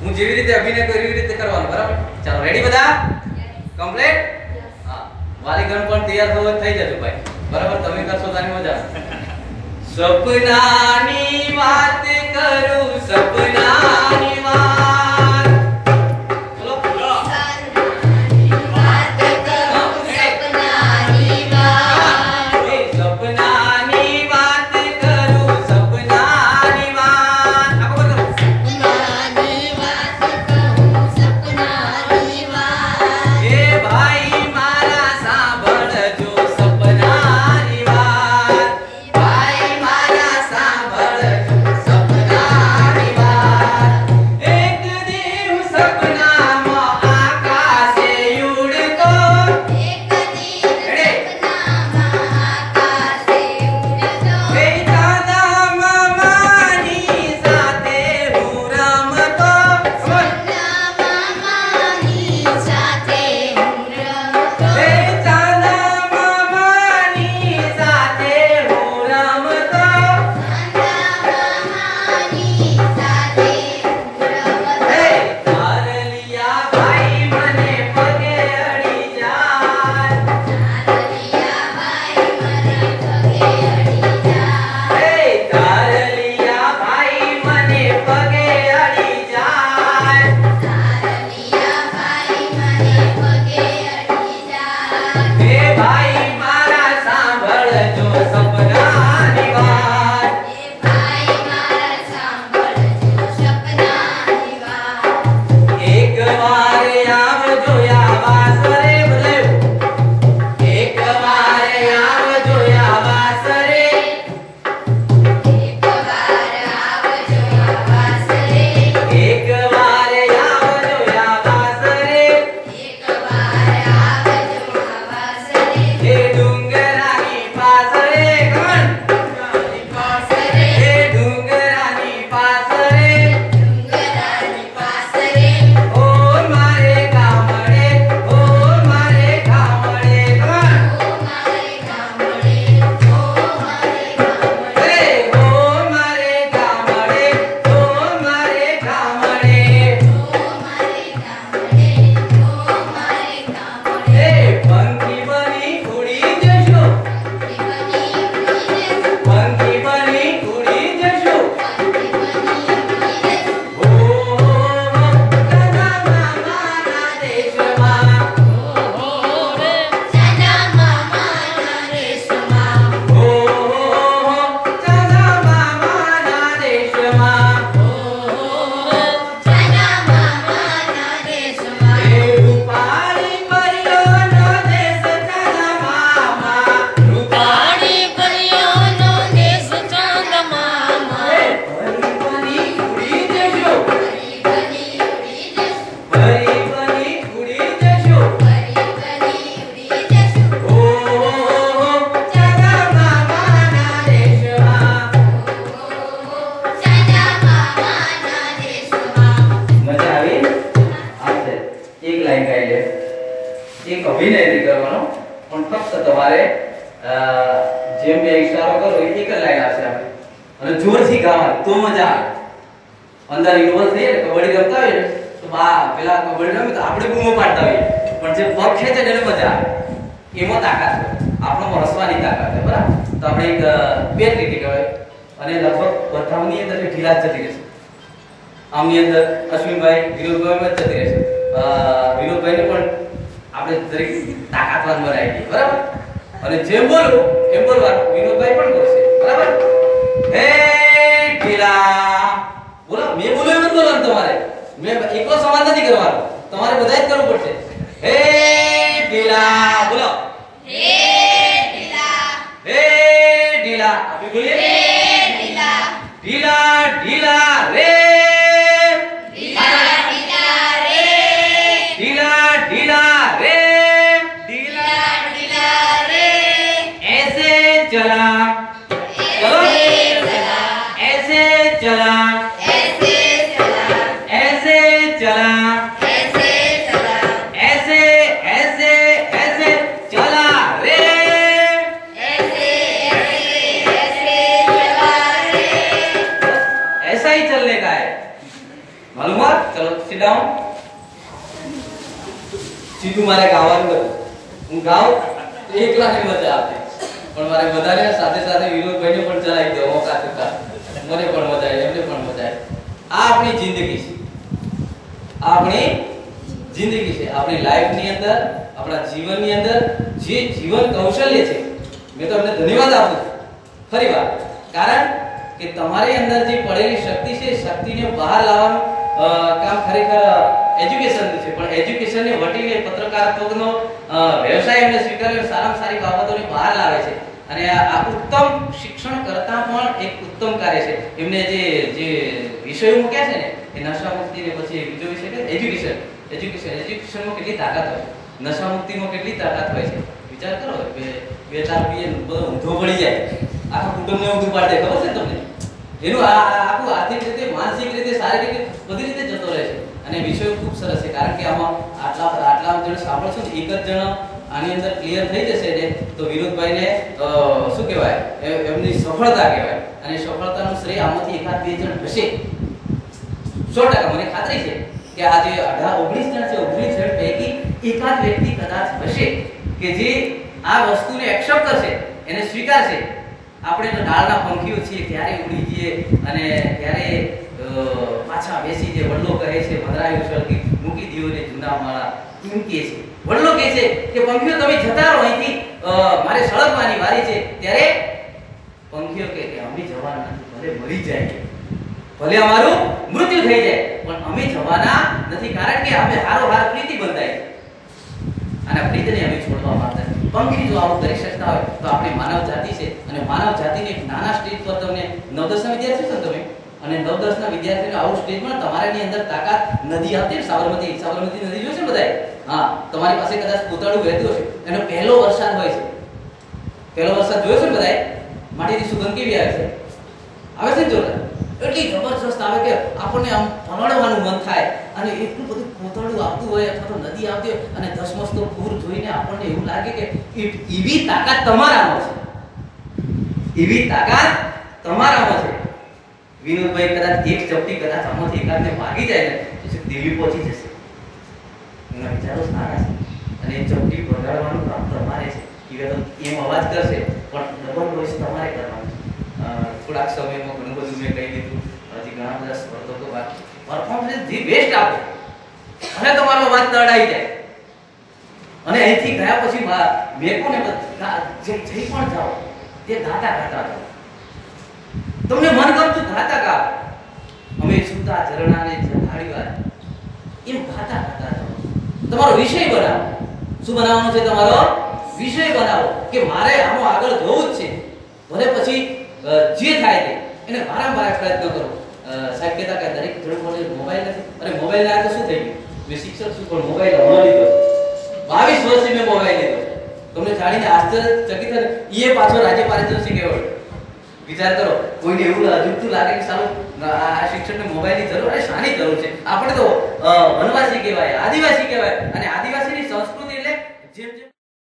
હું જેવી રીતે અભિનય કર્યો એવી રીતે કરવાનું બરાબર? ચાલો રેડી બધા? કમ્પ્લીટ હા. વાલીગણ પણ તૈયાર થવો થઈ જજો ભાઈ. બરાબર? તમે કરશો તારી મજા સપનાની વાત કરું સપનાની વાત. લાઈન ગાઈ લે એ અભિનય નથી કરવાનો. પણ ફક્ત તમારે જેમ બે ઇશારો કરો, એક લાઈન આવશે આપણે અને જોરથી ગાવા તો મજા આવે. અંદર ઇન્વોલ્વ થઈએ ને, કબડ્ડી રમતા હોય ને, તો બા, પેલા કબડ્ડી રમે તો આપણે બૂમો પાડતા હોઈએ. પણ જે પગ ખેંચે ને એને મજા આવે. એમાં તાકાત હોય. આપણો રસવાની તાકાત હોય, બરાબર? તો આપણે એક બે ક્રિકેટ કહેવાય અને લગભગ બધાની અંદર ઢીલા જતી રહેશે. આમની અંદર અશ્વિનભાઈ વિરોધભાઈ જતી રહેશે. આપણે દરેક તાકાતવાન બનાવી દઈએ બરાબર? અને જેમ બોલો એમ બોલવાનું. વિનોદભાઈ પણ બોલશે, બરાબર? હે ઢીલા! બોલો, મેં બોલ્યું એમ બોલવાનું તમારે. મેં એકલો સંવાદ નથી કરવાનો. તમારે બધા જ કરવું પડશે. હે ઢીલા! મારે ગાવાનું હતું. હું ગાઉં, તો એકલાને મજા આવે પણ મારે બધાને સાથે સાથે વિનોદભાઈને પણ ચલાવી દો મોકા ચૂકા મને પણ મજા આવે, એમને પણ મજા આવે. આ આપણી જિંદગી છે. આપણી જિંદગી છે. આપણી લાઈફની અંદર, આપણા જીવનની અંદર જે જીવન કૌશલ્ય છે, મેં તમને ધન્યવાદ આપું. ફરી વાર. કારણ કે તમારી અંદર જે પડેલી શક્તિ છે શક્તિને બહાર લાવવાનું કામ ખરેખર એજ્યુકેશન છે પણ એજ્યુકેશનને વટીને પત્રકારત્વનો વ્યવસાય એમને સ્વીકાર્યો સારામાં સારી બાબતોને બહાર લાવે છે. અને આ ઉત્તમ શિક્ષણ કરતા પણ એક ઉત્તમ કાર્ય છે. એમને જે જે વિષયો મૂક્યા છે ને, એ નશા મુક્તિ ને પછી બીજો વિષય કે એજ્યુકેશન એજ્યુકેશન એજ્યુકેશનમાં કેટલી તાકાત હોય? નશા મુક્તિમાં કેટલી તાકાત હોય છે? વિચાર કરો, બે બે, ચાર પીએ, બધો ઊંધો પડી જાય. આખા કુટુંબને ઊંધું પાડી. દે ખબર છે તમને? એનું આખું આર્થિક રીતે, માનસિક રીતે, શારીરિક રીતે બધી રીતે જતો રહે છે. અને વિષયો ખૂબ સરસ છે. કારણ કે આમાં આટલા આટલા જણ સાંભળશો ને, એક જ જણ આની અંદર ક્લિયર થઈ જશે ને, તો વિનોદભાઈને શું કહેવાય? એમની સફળતા કહેવાય. અને સફળતાનું શ્રેય આમાંથી એકાદ બે જણ હશે. સો ટકા મને ખાતરી છે કે આ જે અઢાર ઓગણીસ જણ છે, ઓગણીસ જણ પૈકી એકાદ વ્યક્તિ કદાચ હશે કે જે આ વસ્તુને એક્સેપ્ટ કરશે, એને સ્વીકારશે. આપણે તો ડાળના પંખીઓ છીએ, ક્યારે ઉડી જઈએ અને ક્યારે પાછા બેસી જે વડલો કહે છે, ભદ્રાયું સળગી મૂકી દીયો ને જૂના માળા એમ કહે છે. વડલો કહે છે કે, પંખીઓ, તમે જતા રહો અહીંથી. મારે સળગવાની વારી છે. ત્યારે પંખીઓ કહે કે, અમે જવાના નથી, ભલે મરી જાય. ભલે અમારું મૃત્યુ થઈ જાય, પણ અમે જવાના નથી. કારણ કે અમે હારો હાર પ્રીતિ બંધાય અને પ્રીતિને અમે છોડવા માંગતા પંખી જો આવું કરી શકતા હોય, તો આપણી માનવ જાતિ છે. અને માનવ જાતિને નાના સ્ટેજ પર તમને નવ દસના વિદ્યાર્થી છો તમે? અને નવ દસના વિદ્યાર્થીઓને આવું સ્ટેજમાં તમારાની અંદર તાકાત નદી આવતી ને સાબરમતી સાબરમતી નદી જોશે ને બધાએ? હા, તમારી પાસે કદાચ પૂતળું વહેતું હશે. એનો પહેલો વરસાદ હોય છે. પહેલો વરસાદ જોયો છે ને બધાએ? માટીની સુગંધ કેવી આવે છે? આવે છે ને જોરદાર? એટલી જબરજસ્ત આવે કે આપણને આમ પલળવાનું મન થાય અને એટલું બધું કોતરડું આવતું હોય અથવા તો નદી આવતી હોય અને ધસમસતો પૂર જોઈને આપણને એવું લાગે કે એવી તાકાત તમારામાં છે. એવી તાકાત તમારામાં છે. વિનોદભાઈ કદાચ એક ચપટી કદાચ આમાંથી એકાદને ભાગી જાય ને, તો દિલ્હી પહોંચી જશે. એના વિચારો સારા છે. અને એ ચપટી વગાડવાનું કામ તમારે છે. એ એમ અવાજ કરશે, પણ ડબલ વોઇસ તમારે કરવાનું થોડાક સમયમાં ઘણું બધું મેં કહી દીધું. હજી ઘણા બધા સ્પર્ધકો બાકી પરફોર્મન્સ જે બેસ્ટ આપો અને તમારો અવાજ તડાઈ જાય. અને અહીંથી ગયા પછી મેકોને જે જઈ પણ જાઓ, તે ગાતા ગાતા જાઓ. તમને મનગમતું ગાતા ગાઓ અમે સુતા ઝરણાને ઝાડીવાર એમ ગાતા ગાતા તમારો વિષય બનાવો. શું બનાવવાનો છે તમારો? વિષય બનાવો. કે મારે આમાં આગળ જવું જ છે. ભલે પછી જે થાય તે. એને વારંવાર પ્રયત્ન કરો. શક્યતા કહેતા કે દરેક બોલે મોબાઈલ નથી. અરે મોબાઈલ ના તો શું થઈ ગયું? મેં શિક્ષક છું, પણ મોબાઈલ હમણાં લીધો બાવીસ વર્ષથી મેં મોબાઈલ લીધો તમને જાણીને આશ્ચર્યચકિત એ પાછો રાજ્ય પારિતોષિક એવોર્ડ. વિચાર કરો, કોઈને એવું અજુગતું લાગે કે સારું આ શિક્ષક મોબાઈલની જરૂર શાની જરૂર છે? આપણે તો વનવાસી કહેવાય, આદિવાસી કહેવાય, અને આદિવાસી ની સંસ્કૃતિ એટલે જેમ જેમ